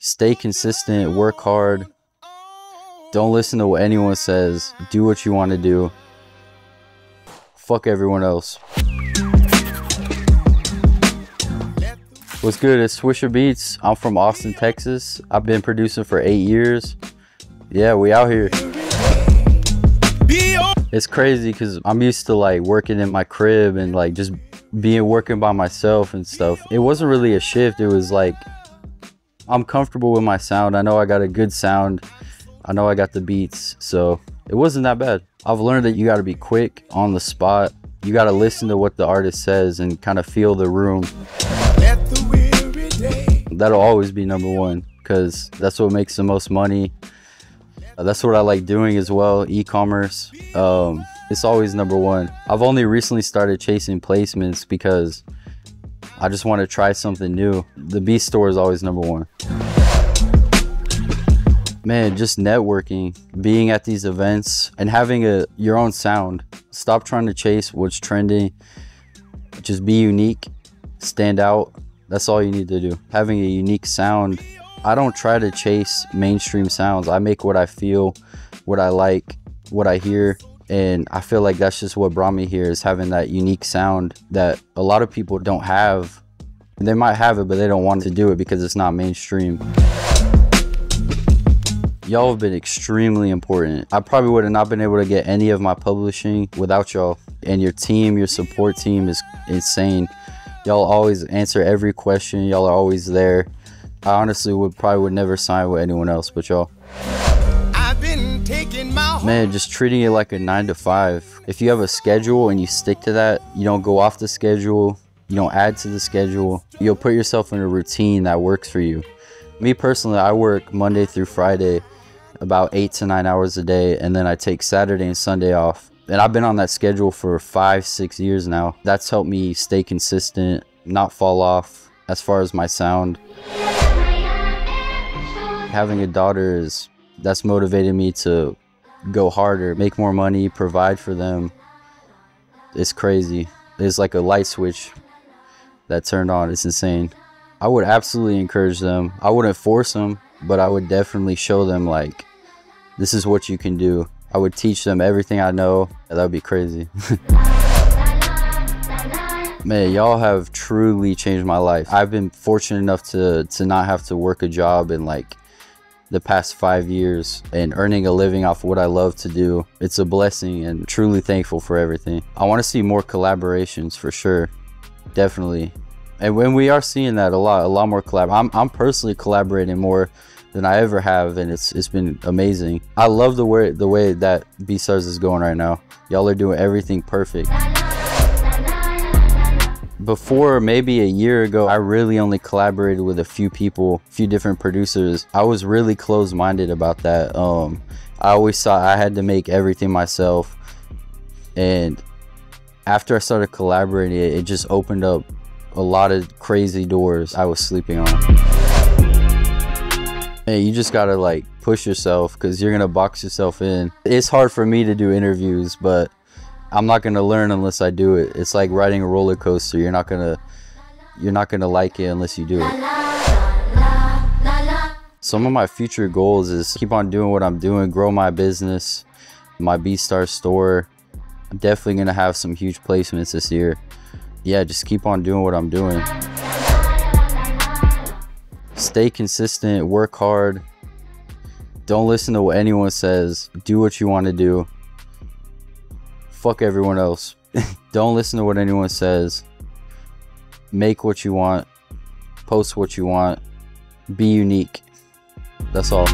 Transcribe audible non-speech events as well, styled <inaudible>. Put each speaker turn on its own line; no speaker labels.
Stay consistent, work hard. Don't listen to what anyone says. Do what you want to do. Fuck everyone else. What's good? It's Swisher Beats. I'm from Austin, Texas. I've been producing for eight years. Yeah, we out here. It's crazy because I'm used to like working in my crib and like just being working by myself and stuff. It wasn't really a shift. It was like I'm comfortable with my sound. I know I got a good sound. I know I got the beats. So it wasn't that bad. I've learned that you got to be quick on the spot. You got to listen to what the artist says and kind of feel the room. That'll always be number one because that's what makes the most money. Uh, that's what I like doing as well, e-commerce. Um, it's always number one. I've only recently started chasing placements because I just want to try something new. The BeatStar store is always number one. Man, just networking, being at these events and having a your own sound. Stop trying to chase what's trending. Just be unique, stand out. That's all you need to do. Having a unique sound. I don't try to chase mainstream sounds. I make what I feel, what I like, what I hear, and I feel like that's just what brought me here is having that unique sound that a lot of people don't have. They might have it, but they don't want to do it because it's not mainstream. Y'all have been extremely important. I probably would have not been able to get any of my publishing without y'all. And your team, your support team is insane. Y'all always answer every question. Y'all are always there. I honestly would probably would never sign with anyone else but y'all. Man, just treating it like a nine to five. If you have a schedule and you stick to that, you don't go off the schedule, you don't add to the schedule, you'll put yourself in a routine that works for you. Me personally, I work Monday through Friday about eight to nine hours a day, and then I take Saturday and Sunday off. And I've been on that schedule for five, six years now. That's helped me stay consistent, not fall off as far as my sound. Having a daughter is that's motivated me to go harder, make more money, provide for them. It's crazy. It's like a light switch that turned on. It's insane. I would absolutely encourage them. I wouldn't force them, but I would definitely show them like this is what you can do. I would teach them everything I know. That would be crazy. <laughs> Man, y'all have truly changed my life. I've been fortunate enough to to not have to work a job and like the past five years and earning a living off what I love to do. It's a blessing and truly thankful for everything. I want to see more collaborations for sure. Definitely. And when we are seeing that a lot, a lot more collab. I'm, I'm personally collaborating more than I ever have, and it's it's been amazing. I love the way the way that BeatStars is going right now. Y'all are doing everything perfect before maybe a year ago, I really only collaborated with a few people, a few different producers. I was really closed minded about that. Um, I always thought I had to make everything myself. And after I started collaborating, it, it just opened up a lot of crazy doors I was sleeping on. Hey, you just gotta like push yourself because you're gonna box yourself in. It's hard for me to do interviews, but I'm not gonna learn unless I do it. It's like riding a roller coaster. You're not gonna you're not gonna like it unless you do it. Some of my future goals is keep on doing what I'm doing, grow my business, my BeatStar store. I'm definitely gonna have some huge placements this year. Yeah, just keep on doing what I'm doing. Stay consistent, work hard. Don't listen to what anyone says. Do what you want to do fuck everyone else. <laughs> Don't listen to what anyone says. Make what you want. Post what you want. Be unique. That's all.